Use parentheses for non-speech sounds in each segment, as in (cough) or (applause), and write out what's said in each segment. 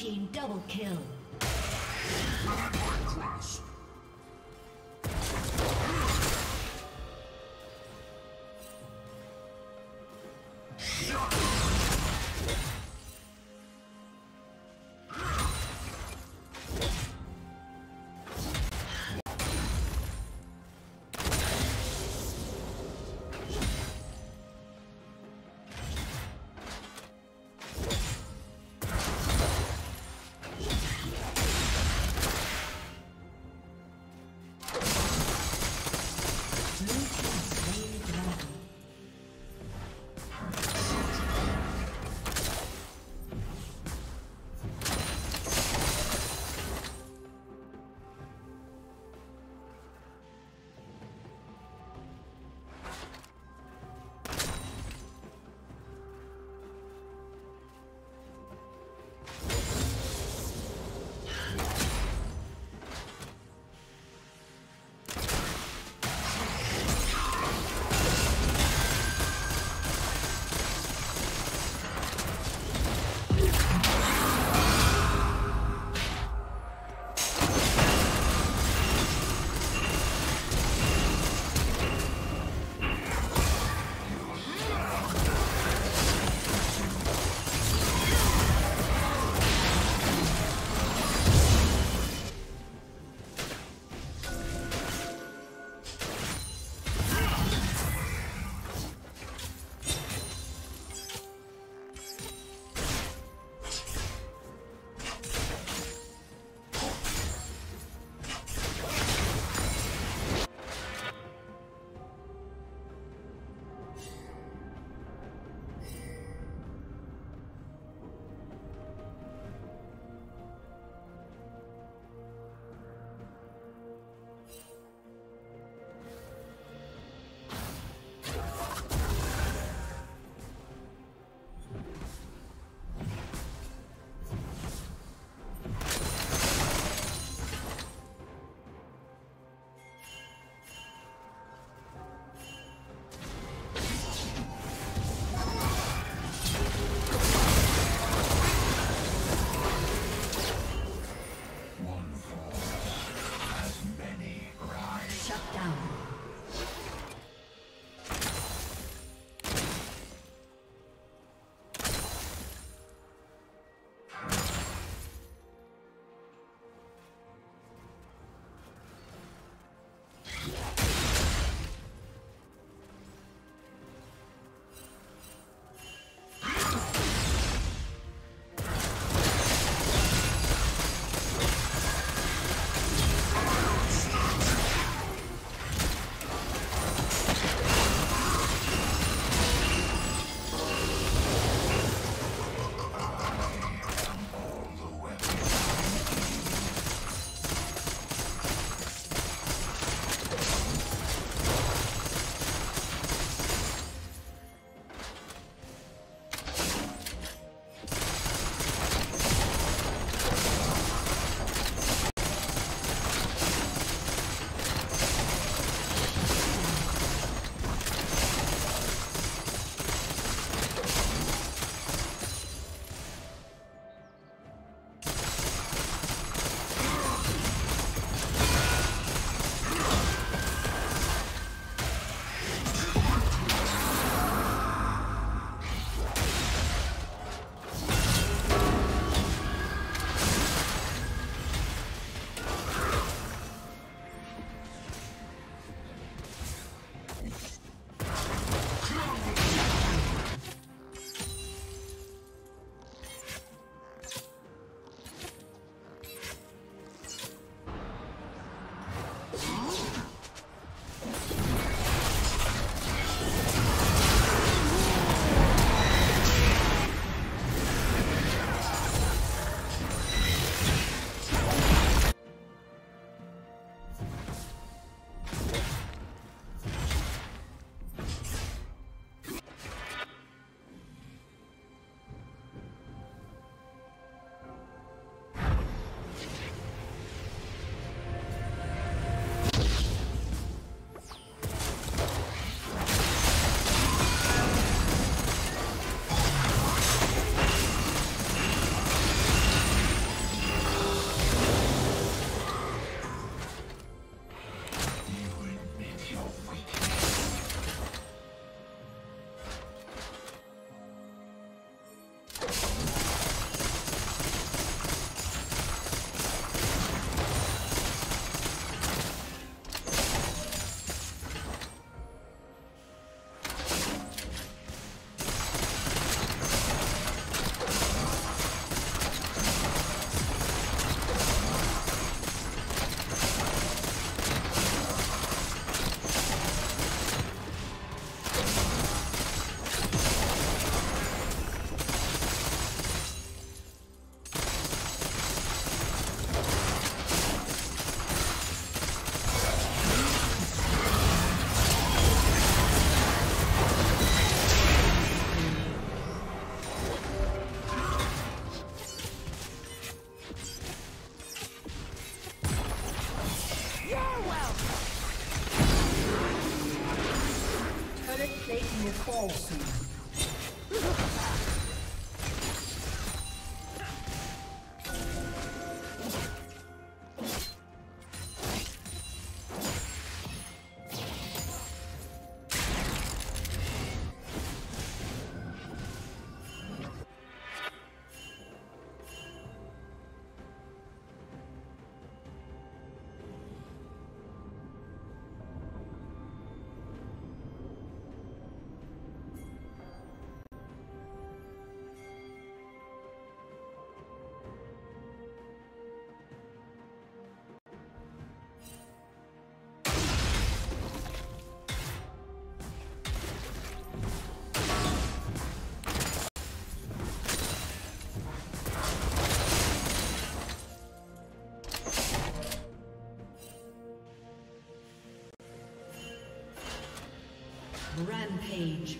Team double kill. Rampage.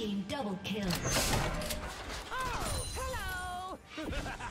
Double kill. Oh, hello! (laughs)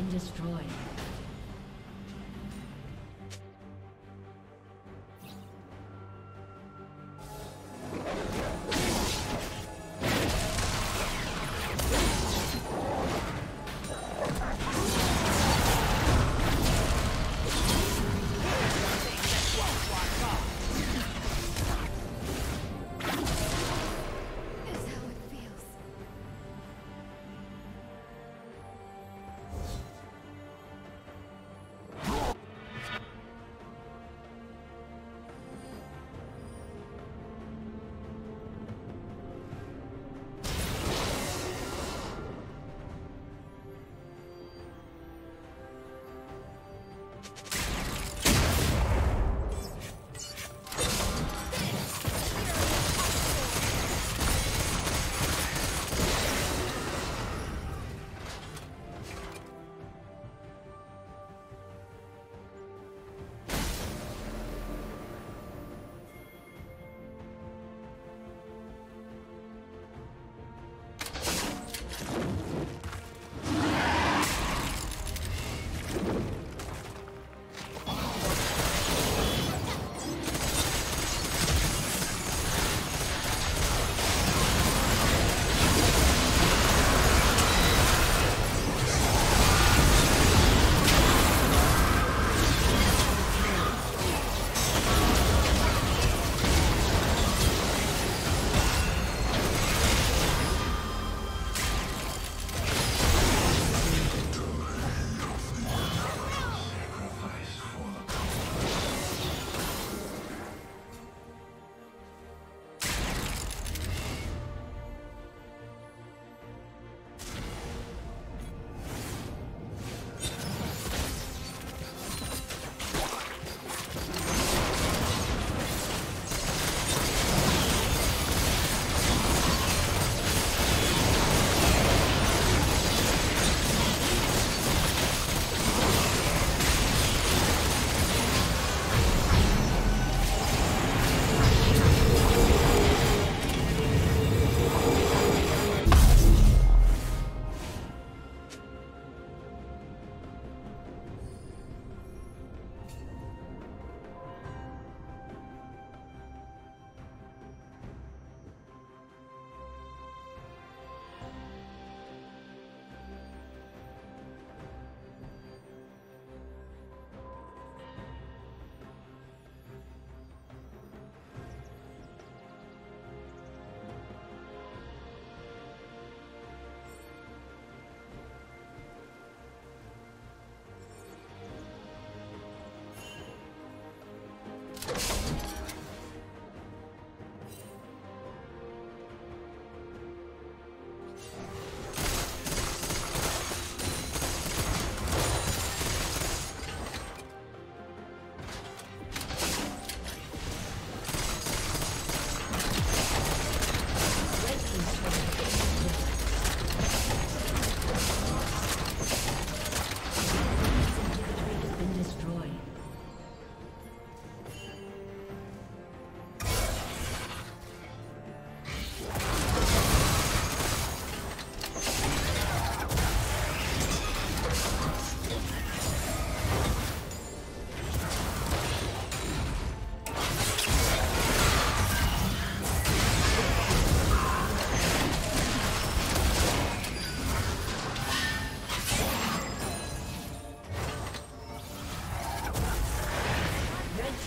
been destroyed.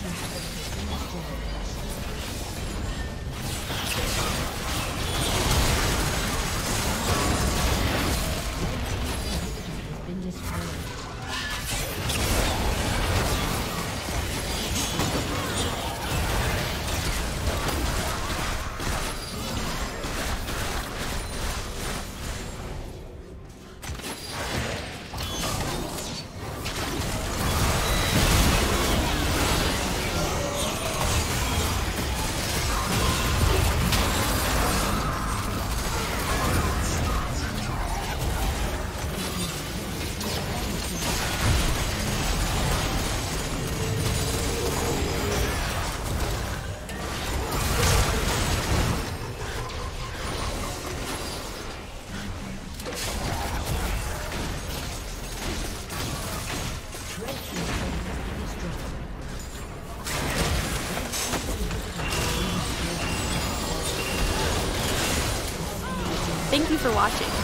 Thank you for watching.